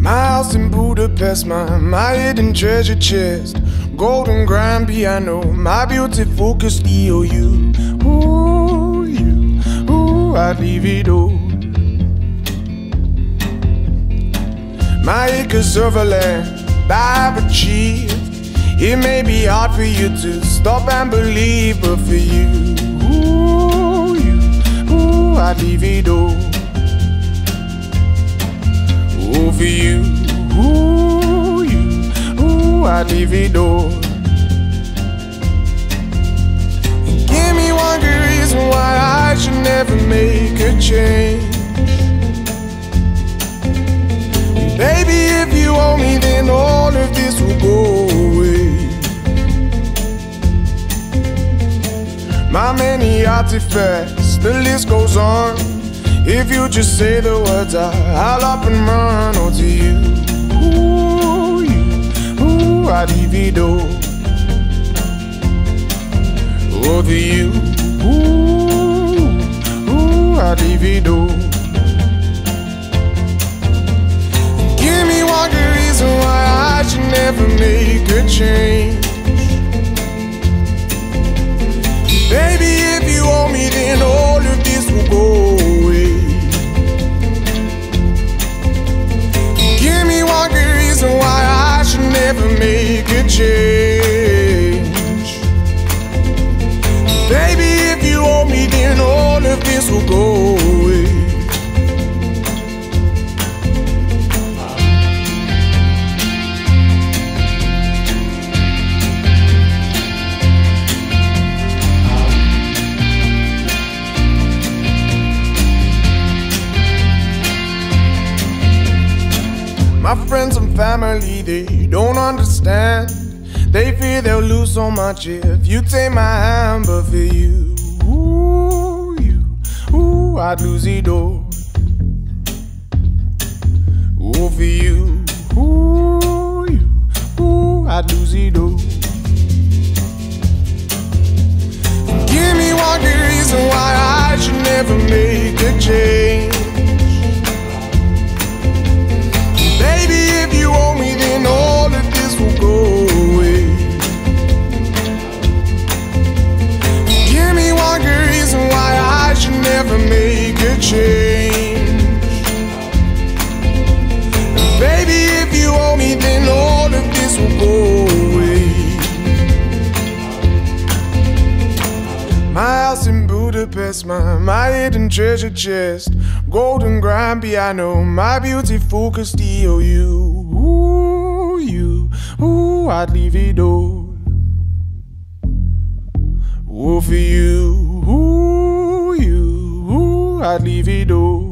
My house in Budapest, my, my hidden treasure chest. Golden grand piano, my beauty focus EOU. Ooh, you, ooh, I'd leave it all. My acres of land I've achieved. It may be hard for you to stop and believe, but for you, ooh, you, ooh, I'd leave it all. For you, ooh, you, ooh, it all. Give me one good reason why I should never make a change. Baby, if you owe me, then all of this will go away. My many artifacts, the list goes on. If you just say the words, I, I'll up and run. Oh, to you, ooh, you, ooh, I divido. Oh, to you, ooh, ooh, I divido. Give me one good reason why I should never make a change. Make a My friends and family, they don't understand. They fear they'll lose so much if you take my hand, but for you, ooh, you, ooh, I'd lose it all. Ooh, for you, ooh, you, ooh, I'd lose it all. Budapest, my, my hidden treasure chest. Golden grand piano, oh, my beauty focused EOU. Ooh, you, ooh, I'd leave it all. Ooh, for you, ooh, you, ooh, I'd leave it all.